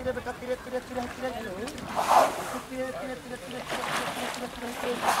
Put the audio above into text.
تلف تلف تلف تلف تلف تلف تلف تلف